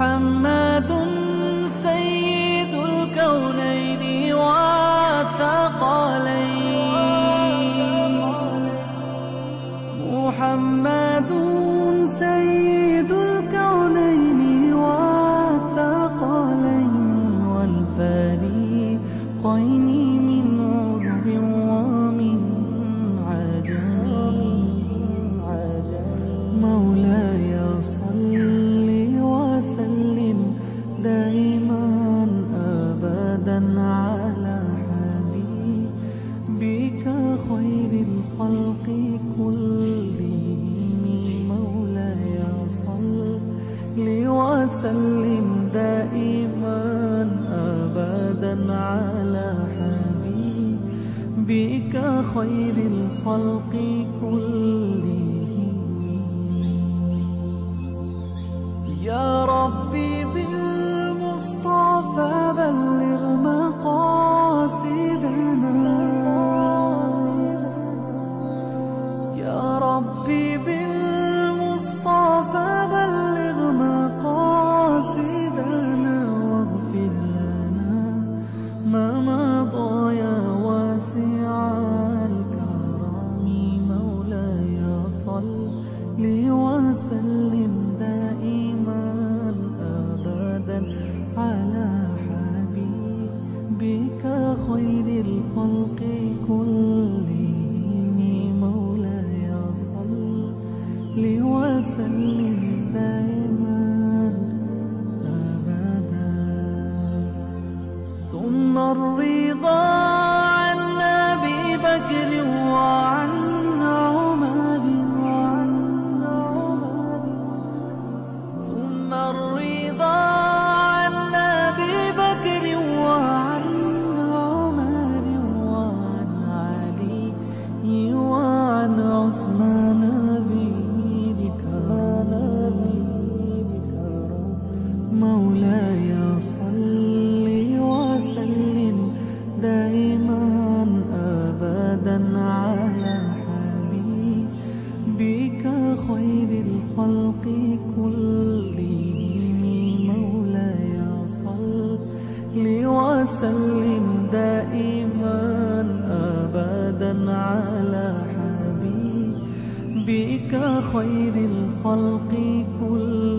محمد سيد الكونين والثقلين. محمد سيد الكونين والثقلين والفريقين من عرب ومن عجم مولاي صل وسلم دائما ابدا على حبيبك خير الخلق كلهم. ثم الرضا عن أبي بكر وعن عمر وعن علي وعن عثمان ذي الكرم مولاي صل وسلم دائما أبدا على حبيبك خير الخلق كلهم. خير الخلق كلهم.